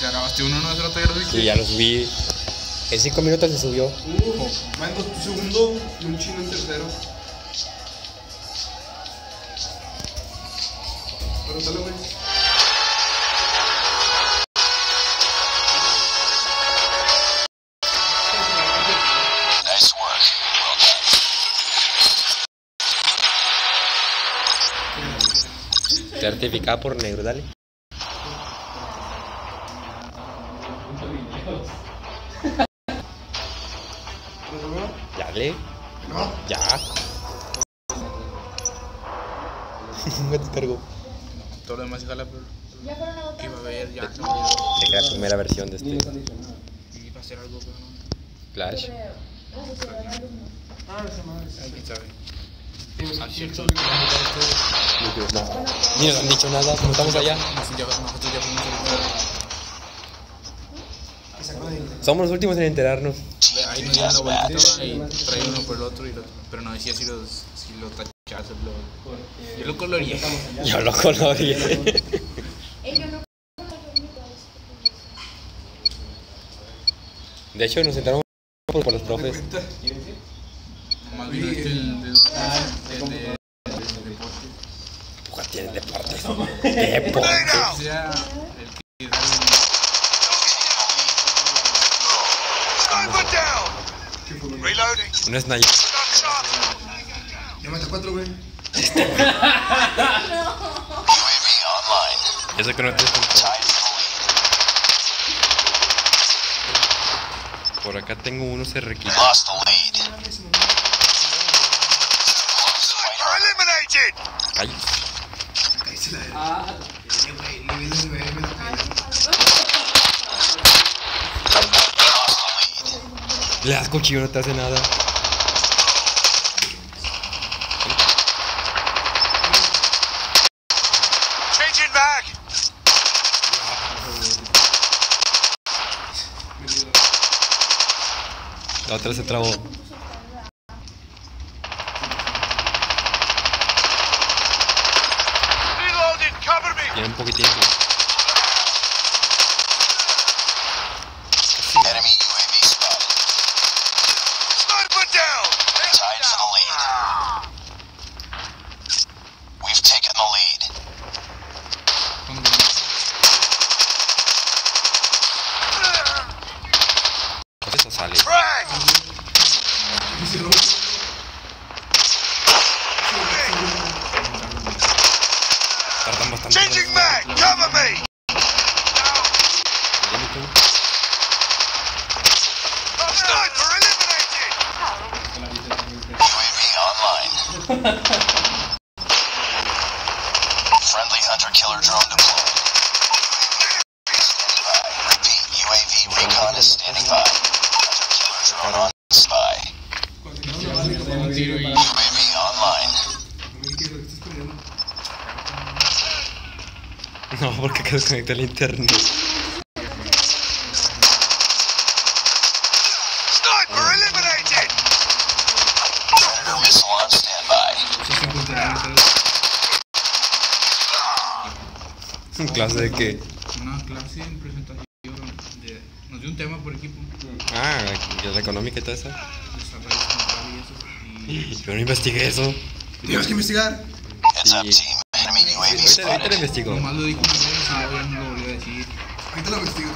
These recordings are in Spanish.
Ya grabaste uno, ¿no? Hace rato ya lo Sí, ya lo subí. En 5 minutos se subió. Uh, Mango en segundo y un chino en tercero. Pregúntale, güey. Certificada por negro, dale. Lo se jala, pero. Ya fueron a votar. Iba a ver, ya. Es la primera versión de este a algo, pero no. Alumnos. Ah, esa madre. Ay, quién sabe. Ah, cierto. No. Ni nos han dicho nada, como estamos allá. Ya ya Somos los últimos en enterarnos. Ahí nos dieron la vueltita y trae uno por el otro, y lo, pero no decía si, los, si lo Yo lo coloreé. Yo lo coloreé. De hecho, nos sentaron por, por los profes. Más bien este el del el de tienen deportes el que da Sniper down. Reloading. Un sniper. Not shot. Ya mata cuatro, güey. UAV online. Yo sé que no te. Por acá tengo uno CR15. Lost the lead. Eliminated. Ah. güey, le das cuchillo, no te hace nada. Back. La otra se trabó. Reloading. Cover me. Un poquitín. Friendly hunter killer drone deployed. Standing by. Repeat. UAV recon is standing by. Hunter killer drone on spy. UAV online. No porque acá desconecté el internet. Esa- ¿Clase de qué? una clase en presentación de. Nos dio un tema por equipo. Ah, la económica y todo eso. Desarrollo central y eso. Y Yo no investigué eso. Tienes que investigar. Sí. Ahorita, ahorita lo investigo. nomás lo dijo una vez y no lo volvió a decir. Ahorita lo investigo,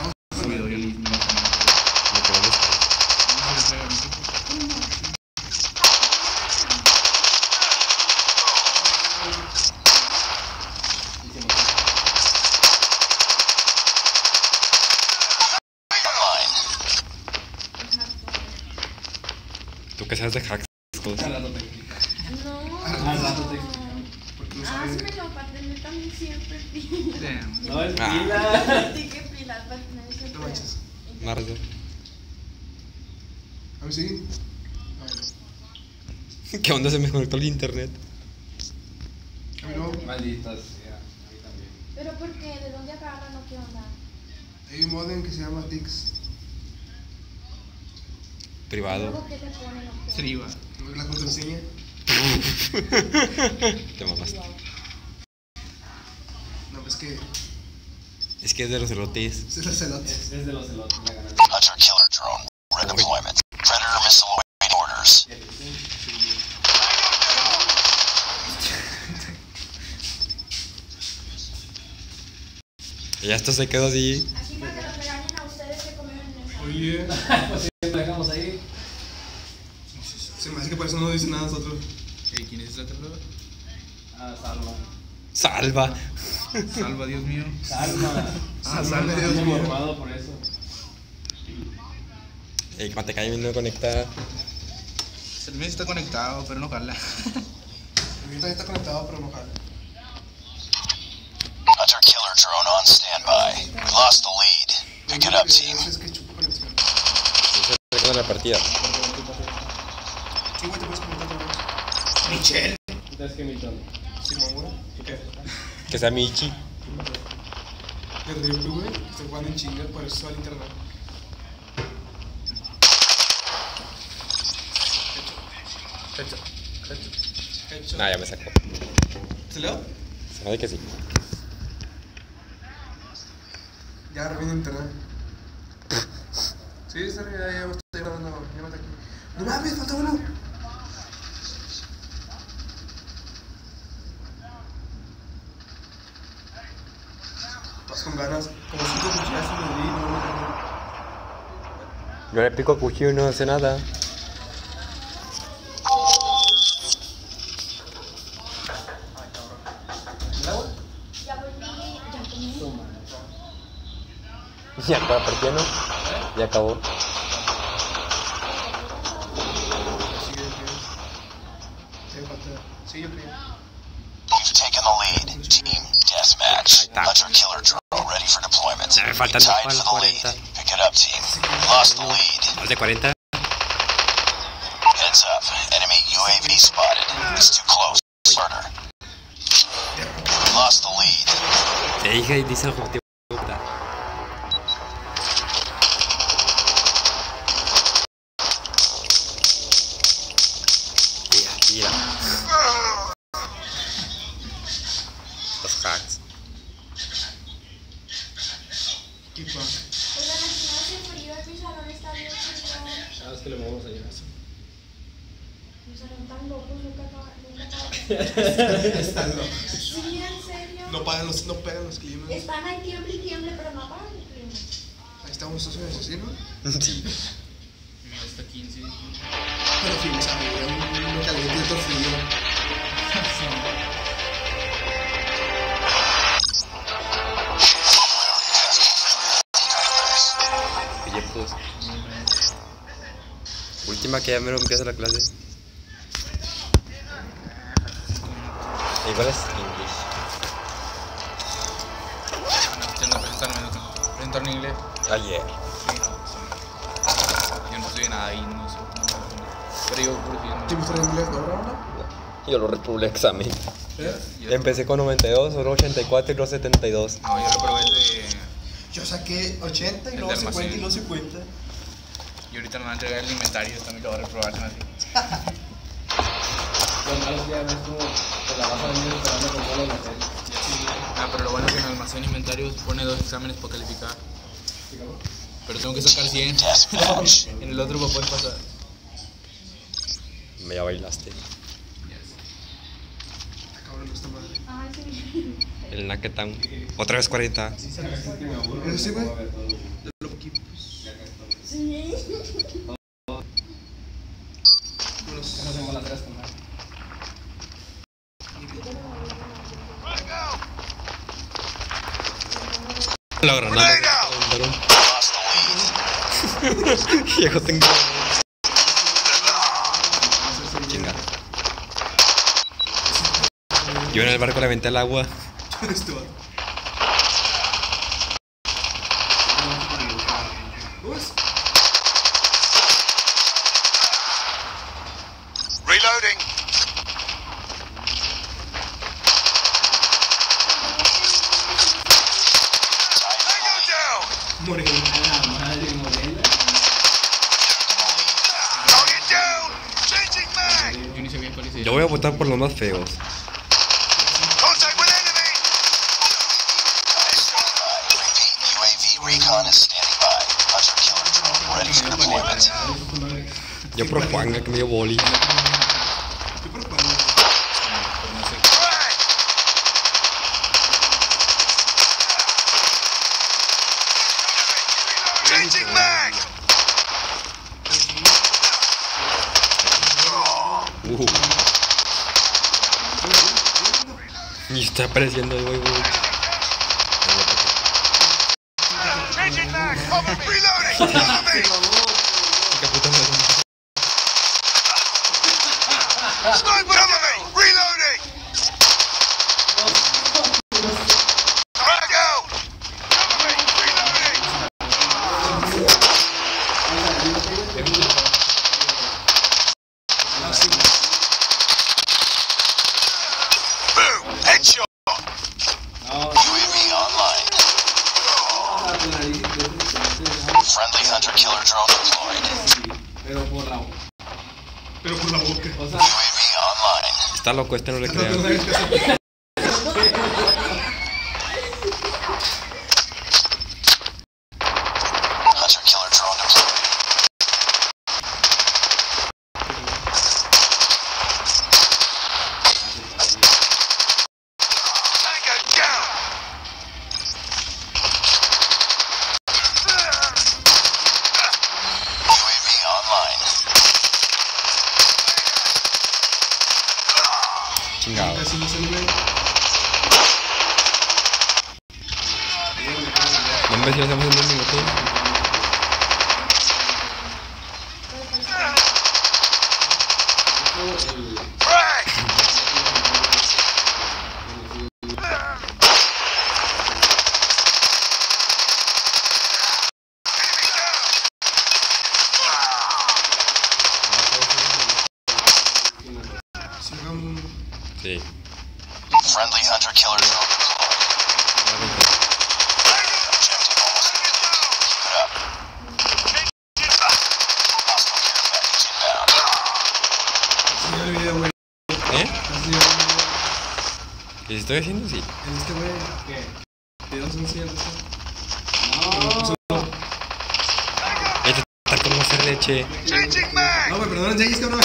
¿Tú qué sabes de hacks? cosas? No. Porque no saben. Házmelo para tener también siempre pila. Damn. No, es Ah. pila. Sí que pila para tener siempre. No manches. Razón. A ver, sí. ¿Qué onda? Se me conectó el internet. No. Maldita sea. A mí también. Pero ¿por qué? ¿De dónde agarran o qué onda? Hay un modem que se llama Tix. Privado. ¿Luego qué te ponen? Triba. La contraseña. Te mamaste. No, pues que. Es que es de los elotes. Es el celote. Es, es de los elotes. Hunter killer drone. Redeployment. Predator missile awaiting orders. Y ya esto se quedó así. Así para que los regañen a ustedes que comieron en esa. Oye. pues sí, lo dejamos ahí. Hace que por eso no dice nada nosotros. Ey, ¿Quién es otro lado? Ah, salva. Salva. Salva, Dios mío. Salva. Ah, Salva, salve, Dios mío. formado por eso. Ey, cuando te cae no conecta. El mío está conectado, pero no jala. El mío también está conectado, pero no jala. Hunter killer drone on standby. We lost the lead. Pick it up, team. Es que chupo conexión. Se la partida. Michelle. Entonces, ¿qué Milton? Simón. Que sea Michi. Estoy jugando en chinga, por eso al internet. Nah, ya me sacó. ¿Se leo? Se me hace que sí. Ya, reviene internet. Sí, está bien, ya, ya me estoy grabando. Ya me aquí. No mames, falta uno. Vas con ganas. Como cinco cuchillas y me di, no me Yo le pico cuchillo y no hace nada. Ya volví, ya comí. Ya no. Acabó. Sigue, sigue. Sí, falta. Sí, yo creo. You've taken the lead. Team deathmatch. Hunter killer drone ready for deployment. Ya me faltan tied para los the lead. 40. Pick it up, team. We lost the lead. Más de 40. Heads up. Enemy UAV spotted. It's too close. Murder. We lost the lead. Te dije, dice el objetivo. Keep on. Oigan, aquí no hace frío, mi salón está bien frío. Sabes que le vamos a llegar. Mi salón tan loco, nunca acaba, acaba. Están locos. Sí, en serio. No pagan los, no pegan los climas. Están ahí tiemble y tiemble, pero no apagan el clima. Ahí estamos socios asesinos. Sí. No, está 15. Pero sí, o sea, un, un caliente y otro frío. Última que ya me lo empieza la clase. Igual es English. No, tengo que presentarme. Presentar en inglés. Ayer. Yo no estudié nada ahí, no sé. Pero yo por fin. ¿Te gusta el inglés, no? Yo lo reprobé el examen. ¿Eh? Empecé con 92, luego 84 y luego 72. No, yo reprobé el de. Yo saqué 80 y luego de 50 y luego 50. Y ahorita me van a entregar el inventario, también lo voy a reprobar. Lo malo es que ya ves como te la vas a venir esperando con las materias. Ah, pero lo bueno es que en almacén inventario pone dos exámenes para calificar. Pero tengo que sacar 100. Deathmatch. En el otro para poder pasar. Me ya bailaste. El Naketown. Otra vez 40. Eso sí, güey. De lo poquito. Sí. Unos- Eso hacemos las tres con más. La granada. Viejo, tengo. Chinga. Yo en el barco le aventé al agua. Voy a votar por los más feos. Yo por Juanga que me dio boli. Yo por cuando. Pues no sé. Changing mag! Uh. Y está apareciendo voy, voy. Changing mag! Cover me! Reloading! Cover me! Qué puta madre. Sniper! Cover me! Reloading! Back out! Cover me! Reloading! Boom! Headshot! UAV online. Friendly hunter killer drone deployed. Pero por la. Pero por la boca. O sea, UAV online. Está loco, este no le No, Chingado. Casi no se le ve. No me si hacemos en dos minutos. Frag! Si hagamos. Sí. Friendly hunter killer drone deployed. Objective almost complete. Keep it up. Hostile care package inbound. Enseñar el video, güey. ¿Eh? Enseñar el video. ¿Y si estoy haciendo? Sí. En este, güey. ¿qué? Enseñar esto. No. Este está como hacer leche. No, no llegues, cabrón.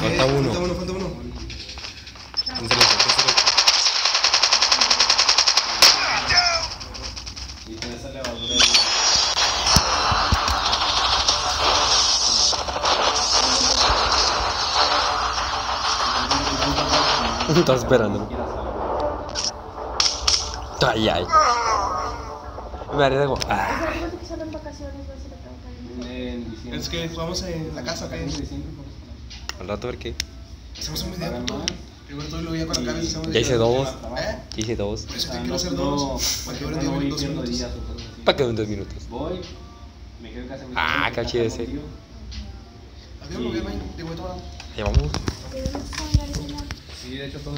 Falta uno. Falta uno, falta uno. Estás esperando. Ay, ay. Me haría como. Ah. Vacaciones, a. Es que jugamos en la casa, diciembre, Al rato a ver qué. Hacemos un video. y luego ya hice dos. ¿Eh? Hice dos. Por eso te quiero hacer dos. Para que duren dos minutos. días o cosas así. Para que en dos minutos. Voy, me quedo en casa de mi Ah, qué chido ese. Adiós, lo veo, man. Te voy a tomar. Ya vamos. Sí, de hecho, todo